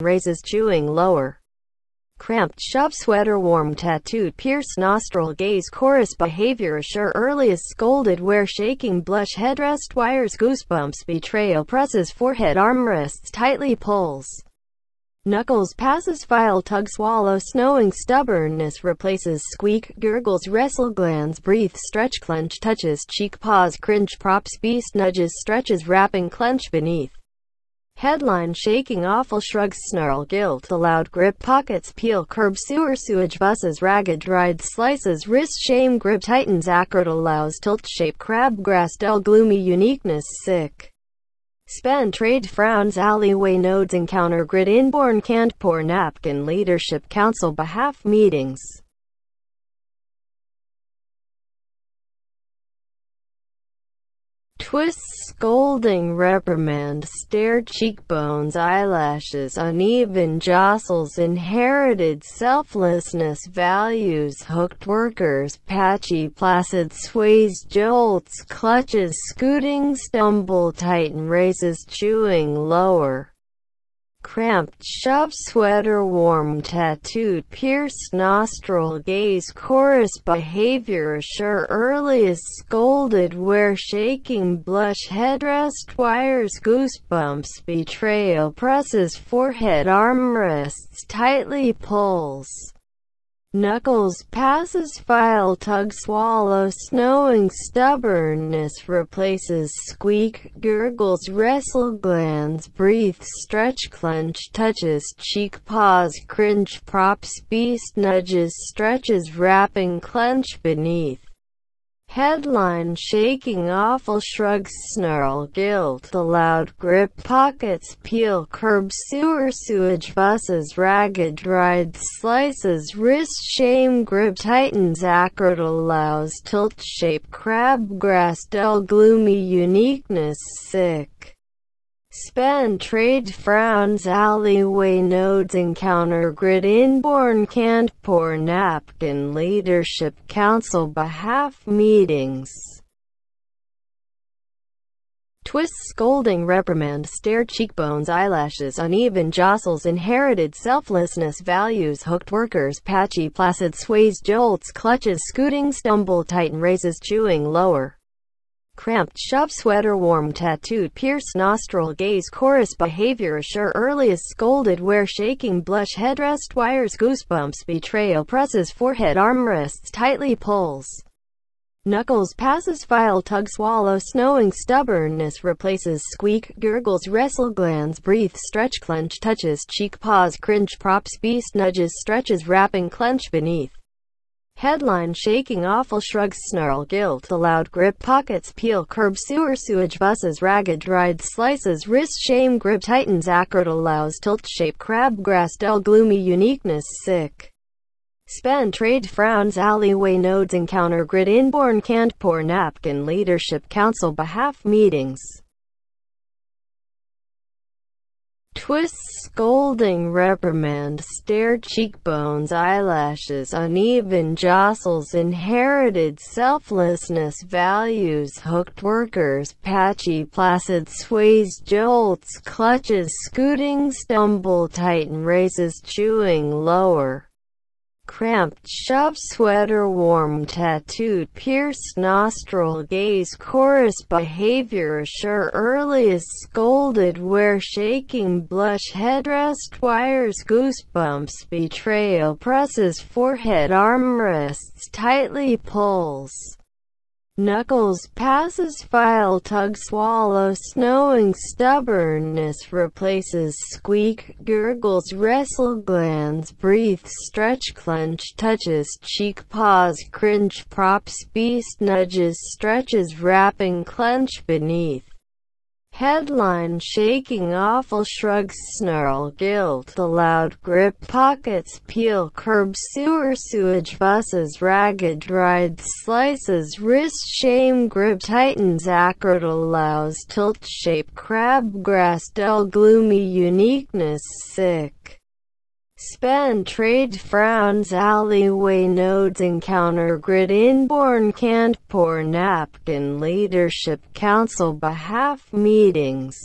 raises chewing lower. Cramped shove sweater warm tattooed pierce nostril gaze chorus behavior assure earliest scolded wear shaking blush headrest wires goosebumps betrayal presses forehead armrests tightly pulls. Knuckles passes file tug swallow snowing stubbornness replaces squeak gurgles wrestle glands breathe stretch clench touches cheek pause cringe props beast nudges stretches wrapping clench beneath. Headline shaking awful shrugs snarl guilt loud grip pockets peel curb sewer sewage buses ragged ride slices wrist shame grip tightens acrid allows tilt shape crabgrass dull gloomy uniqueness sick. Spend trade frowns alleyway nodes encounter grid inborn can't pour napkin leadership council behalf meetings. Twist, scolding, reprimand, stare, cheekbones, eyelashes, uneven jostles, inherited selflessness, values, hooked workers, patchy, placid, sways, jolts, clutches, scooting, stumble, tighten, raises, chewing, lower cramped shove sweater warm tattooed pierced nostril gaze chorus behavior assure earliest scolded wear shaking blush headrest wires goosebumps betrayal presses forehead armrests tightly pulls Knuckles passes file tug swallow snowing stubbornness replaces squeak gurgles wrestle glands breathe stretch clench touches cheek pause cringe props beast nudges stretches wrapping clench beneath Headline shaking awful shrugs snarl guilt. The loud grip pockets peel curb sewer sewage buses ragged ride slices wrist shame grip tightens acrid allows tilt shape crabgrass dull gloomy uniqueness sick Spend trade frowns alleyway nodes encounter grid inborn can't pour napkin leadership council behalf meetings. Twist scolding reprimand stare cheekbones eyelashes uneven jostles inherited selflessness values hooked workers patchy placid sways jolts clutches scooting stumble tighten raises chewing lower cramped shove sweater warm tattooed pierce nostril gaze chorus behavior assure earliest scolded wear shaking blush headrest wires goosebumps betrayal presses forehead armrests tightly pulls. Knuckles passes file tug swallow snowing stubbornness replaces squeak gurgles wrestle glands breathe stretch clench touches cheek pause cringe props beast nudges stretches wrapping clench beneath Headline shaking awful shrugs snarl guilt loud grip pockets peel curb sewer sewage buses ragged ride slices wrist shame grip tightens acrid allows tilt shape crabgrass dull gloomy uniqueness sick. Spend trade frowns alleyway nodes encounter grid inborn can't pour napkin leadership council behalf meetings. Twist scolding reprimand stare cheekbones eyelashes uneven jostles inherited selflessness values hooked workers patchy placid sways jolts clutches scooting stumble tighten raises chewing lower cramped shove sweater warm tattooed pierced nostril gaze chorus behavior assure earliest scolded wear shaking blush headrest wires goosebumps betrayal presses forehead armrests tightly pulls Knuckles passes file tug swallow snowing stubbornness replaces squeak gurgles wrestle glands breathe stretch clench touches cheek pause cringe props beast nudges stretches wrapping clench beneath Headline shaking awful shrugs snarl guilt the loud grip pockets peel curb sewer sewage buses ragged ride slices wrist shame grip tightens acrid allows tilt shape crab crabgrass dull gloomy uniqueness sick Spend trade frowns alleyway nodes encounter grid inborn can't pour napkin leadership council behalf meetings